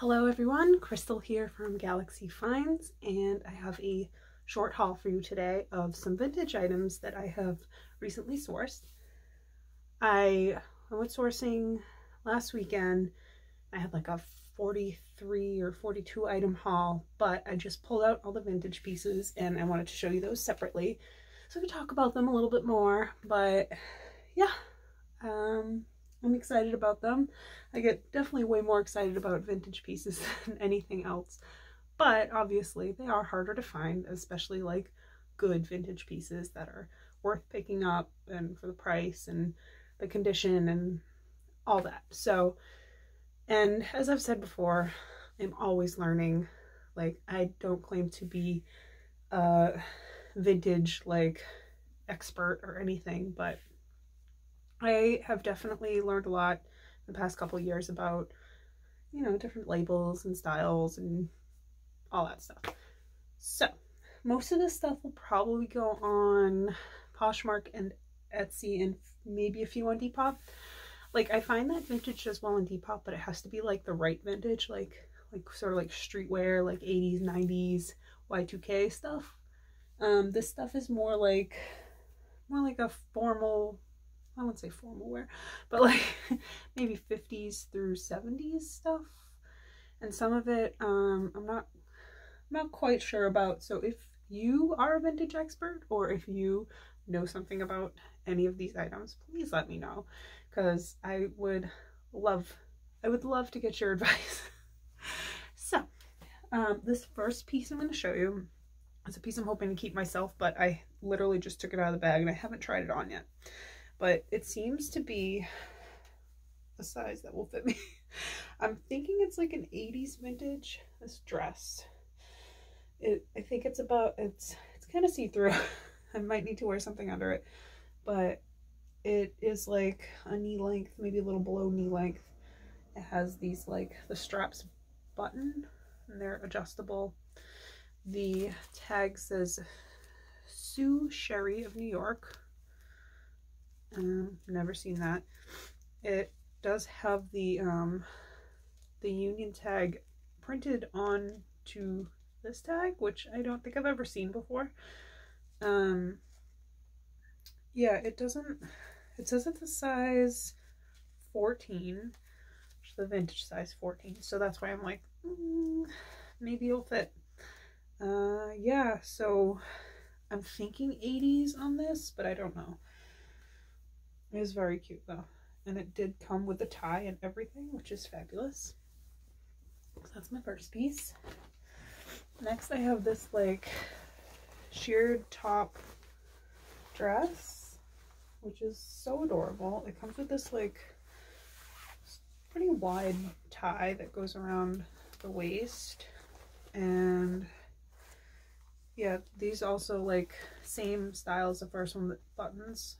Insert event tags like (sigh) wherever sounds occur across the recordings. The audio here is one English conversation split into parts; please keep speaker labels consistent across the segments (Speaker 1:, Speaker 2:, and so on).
Speaker 1: Hello everyone, Crystal here from Galaxy Finds and I have a short haul for you today of some vintage items that I have recently sourced. I, went sourcing last weekend. I had like a 43 or 42 item haul, but I just pulled out all the vintage pieces and I wanted to show you those separately so we talk about them a little bit more. But yeah, um, I'm excited about them. I get definitely way more excited about vintage pieces (laughs) than anything else. But obviously they are harder to find, especially like good vintage pieces that are worth picking up and for the price and the condition and all that. So, and as I've said before, I'm always learning. Like I don't claim to be a vintage like expert or anything, but I have definitely learned a lot the past couple years about, you know, different labels and styles and all that stuff. So, most of this stuff will probably go on Poshmark and Etsy and maybe a few on Depop. Like, I find that vintage does well on Depop, but it has to be, like, the right vintage, like, like sort of like streetwear, like 80s, 90s, Y2K stuff. Um, this stuff is more like, more like a formal I wouldn't say formal wear, but like (laughs) maybe 50s through 70s stuff. And some of it um, I'm not I'm not quite sure about. So if you are a vintage expert or if you know something about any of these items, please let me know because I would love I would love to get your (laughs) advice. so um, this first piece I'm going to show you is a piece I'm hoping to keep myself, but I literally just took it out of the bag and I haven't tried it on yet but it seems to be a size that will fit me. (laughs) I'm thinking it's like an 80s vintage, this dress. It, I think it's about, it's, it's kind of see-through. (laughs) I might need to wear something under it, but it is like a knee length, maybe a little below knee length. It has these like, the straps button and they're adjustable. The tag says Sue Sherry of New York. Um, never seen that. It does have the um, the union tag printed on to this tag, which I don't think I've ever seen before. Um, yeah, it doesn't, it says it's a size 14, which the vintage size 14. So that's why I'm like, mm, maybe it'll fit. Uh, yeah, so I'm thinking 80s on this, but I don't know. It is very cute though. And it did come with a tie and everything, which is fabulous. So that's my first piece. Next I have this like sheared top dress, which is so adorable. It comes with this like pretty wide tie that goes around the waist. And yeah, these also like same style as the first one, that buttons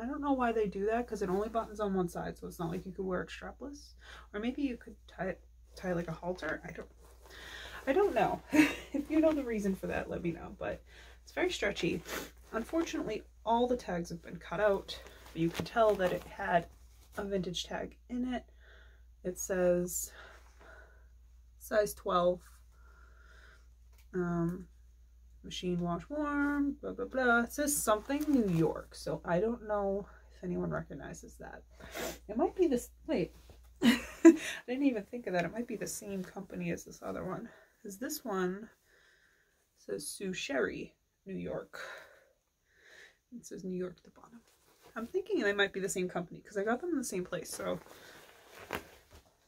Speaker 1: I don't know why they do that because it only buttons on one side, so it's not like you could wear it strapless. Or maybe you could tie it, tie like a halter. I don't, I don't know. (laughs) if you know the reason for that, let me know. But it's very stretchy. Unfortunately, all the tags have been cut out. But you can tell that it had a vintage tag in it. It says size 12. Um, machine wash warm, blah, blah, blah. It says something New York, so I don't know if anyone recognizes that. It might be this, wait, (laughs) I didn't even think of that. It might be the same company as this other one. Because this one says Sue Sherry, New York. It says New York at the bottom. I'm thinking they might be the same company because I got them in the same place, so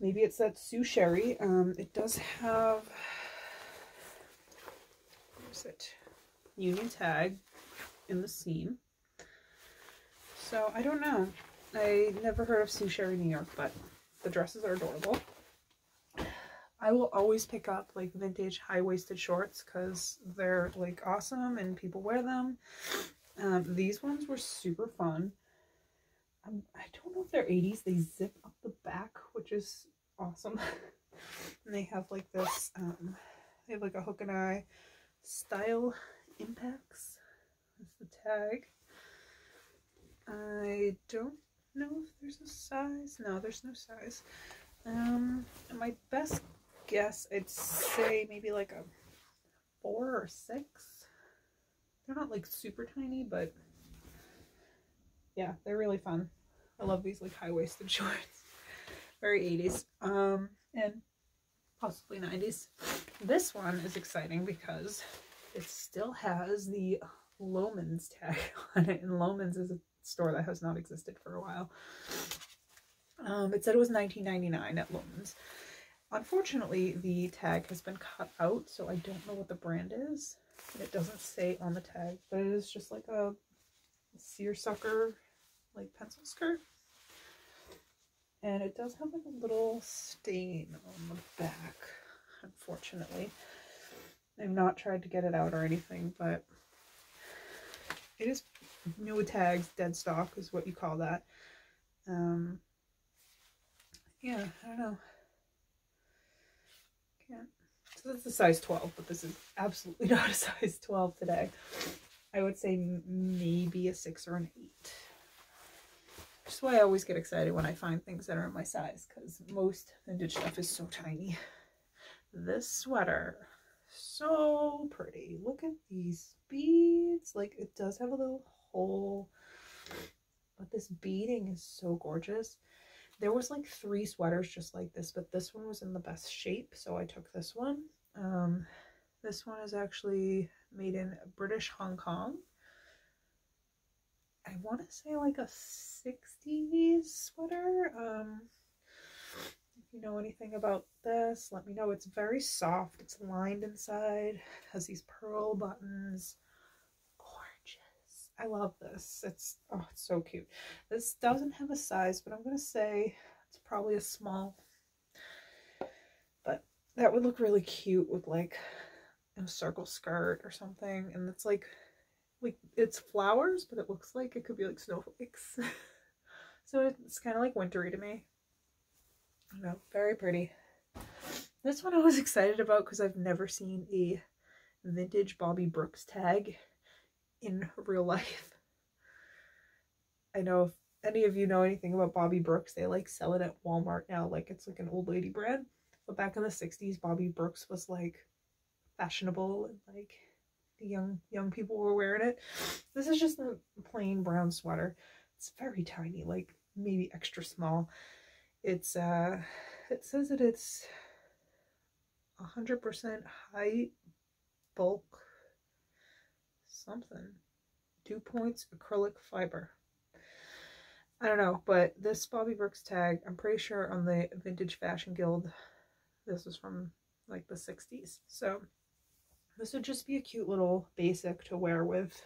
Speaker 1: maybe it's that Sue Sherry. Um, it does have it? Union tag in the seam. So I don't know. I never heard of Sue Sherry New York, but the dresses are adorable. I will always pick up like vintage high-waisted shorts because they're like awesome and people wear them. Um, these ones were super fun. Um, I don't know if they're 80s. They zip up the back, which is awesome. (laughs) and they have like this, um, they have like a hook and eye Style Impacts. That's the tag. I don't know if there's a size. No, there's no size. Um, my best guess I'd say maybe like a four or six. They're not like super tiny, but yeah, they're really fun. I love these like high-waisted (laughs) shorts. Very 80s. Um, and possibly 90s. This one is exciting because it still has the Loehmann's tag (laughs) on it. And Loehmann's is a store that has not existed for a while. Um, it said it was 19.99 at Loehmann's. Unfortunately, the tag has been cut out, so I don't know what the brand is. It doesn't say on the tag, but it is just like a seersucker, like pencil skirt. And it does have like a little stain on the back, unfortunately. I've not tried to get it out or anything, but it is new tags, dead stock is what you call that. Um, yeah, I don't know. Can't. So that's a size 12, but this is absolutely (laughs) not a size 12 today. I would say maybe a 6 or an 8. Which is why I always get excited when I find things that are in my size, because most vintage stuff is so tiny. This sweater so pretty. Look at these beads. Like it does have a little hole, but this beading is so gorgeous. There was like three sweaters just like this, but this one was in the best shape, so I took this one. Um, this one is actually made in British Hong Kong. I want to say like a 60s sweater. Um, if you know anything about this, let me know. It's very soft. It's lined inside. Has these pearl buttons. Gorgeous. I love this. It's oh, it's so cute. This doesn't have a size, but I'm gonna say it's probably a small. But that would look really cute with like a circle skirt or something. And it's like like it's flowers, but it looks like it could be like snowflakes. (laughs) so it's kind of like wintry to me. No, very pretty. This one I was excited about because I've never seen a vintage Bobby Brooks tag in real (laughs) life. I know if any of you know anything about Bobby Brooks, they like sell it at Walmart now like it's like an old lady brand. But back in the 60s, Bobby Brooks was like fashionable and like young young people were wearing it. This is just a plain brown sweater. It's very tiny, like maybe extra small. It's, uh, it says that it's 100% high bulk something. Two points acrylic fiber. I don't know, but this Bobby Brooks tag, I'm pretty sure on the Vintage Fashion Guild, this was from like the 60s. So this would just be a cute little basic to wear with,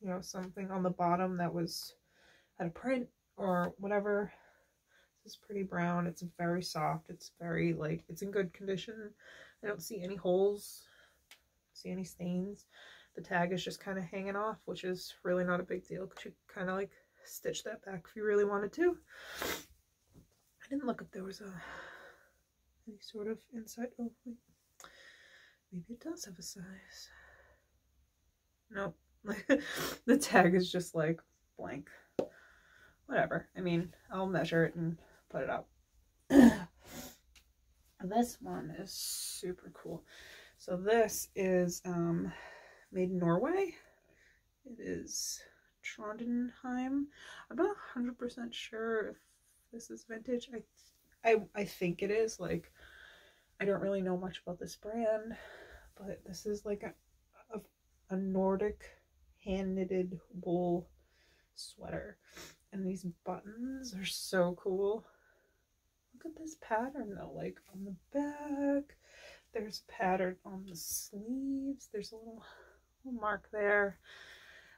Speaker 1: you know, something on the bottom that was had a print or whatever This is pretty brown. It's very soft. It's very, like, it's in good condition. I don't see any holes, see any stains. The tag is just kind of hanging off, which is really not a big deal because you kind of, like, stitch that back if you really wanted to. I didn't look if there was a any sort of inside. Oh, wait. Maybe it does have a size. Nope. (laughs) the tag is just like blank. Whatever. I mean, I'll measure it and put it up. (clears throat) this one is super cool. So this is um, made in Norway. It is Trondheim. I'm not 100% sure if this is vintage. I, I, I think it is. Like, I don't really know much about this brand, but this is like a, a, a Nordic hand-knitted wool sweater. And these buttons are so cool look at this pattern though, like on the back, there's a pattern on the sleeves, there's a little, little mark there.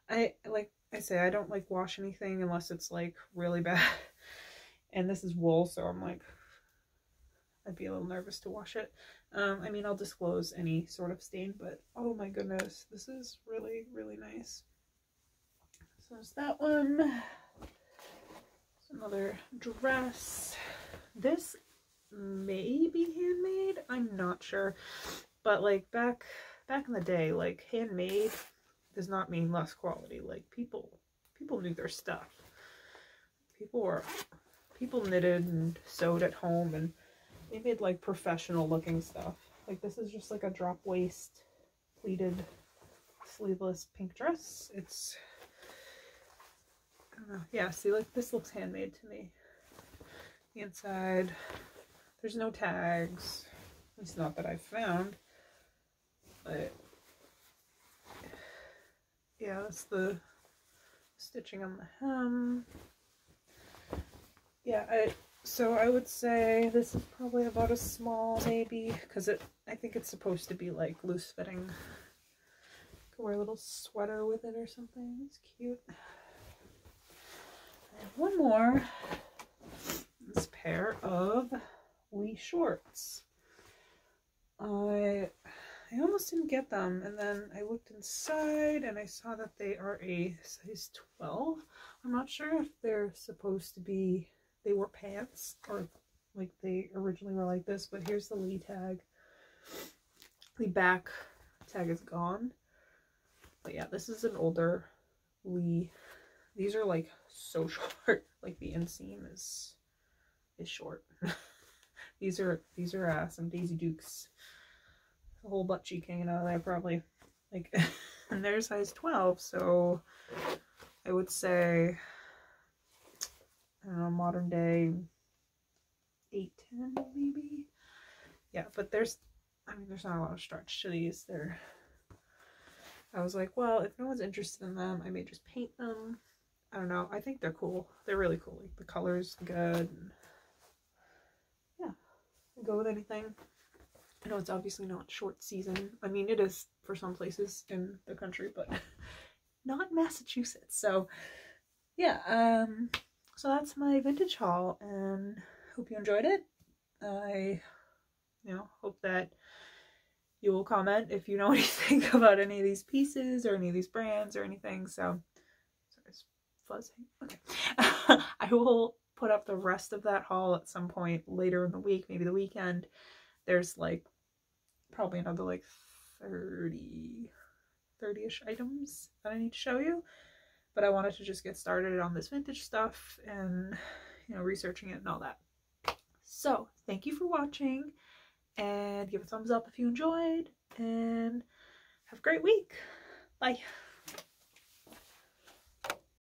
Speaker 1: I, like I say, I don't like wash anything unless it's like really (laughs) bad. And this is wool, so I'm like, I'd be a little nervous to wash it. Um, I mean, I'll disclose any sort of stain, but oh my goodness, this is really, really nice. So there's that one. another dress. This may be handmade. I'm not sure. But like back back in the day, like handmade does not mean less quality. Like people people knew their stuff. People were people knitted and sewed at home and made like professional looking stuff. Like this is just like a drop waist pleated sleeveless pink dress. It's, I don't know. Yeah, see like this looks handmade to me. The inside, there's no tags. It's not that I found, but yeah, that's the stitching on the hem. Yeah, I so I would say this is probably about a small maybe because it I think it's supposed to be like loose fitting. Could wear a little sweater with it or something. It's cute. One more. This pair of Lee shorts. I I almost didn't get them and then I looked inside and I saw that they are a size 12. I'm not sure if they're supposed to be they were pants or like they originally were like this, but here's the Lee tag. The back tag is gone. But yeah, this is an older Lee. These are like so (laughs) short. Like the inseam is is short. (laughs) these are these are uh, some Daisy Dukes. A whole butt cheek hanging out of there probably. Like (laughs) and they're size 12, so I would say I don't know, modern day 810 maybe. Yeah, but there's, I mean, there's not a lot of stretch to these. They're, I was like, well, if no one's interested in them, I may just paint them. I don't know. I think they're cool. They're really cool. Like the colors good. yeah, go with anything. I know it's obviously not short season. I mean, it is for some places in the country, but (laughs) not Massachusetts. So yeah, um, so that's my vintage haul and hope you enjoyed it. I, you know, hope that you will comment if you know (laughs) anything about any of these pieces or any of these brands or anything. So, sorry, it's fuzzing. Okay. (laughs) I will put up the rest of that haul at some point later in the week, maybe the weekend. There's like probably another like 30, 30-ish items that I need to show you but I wanted to just get started on this vintage stuff and, you know, researching it and all that. So, thank you for watching, and give a thumbs up if you enjoyed, and have a great week. Bye.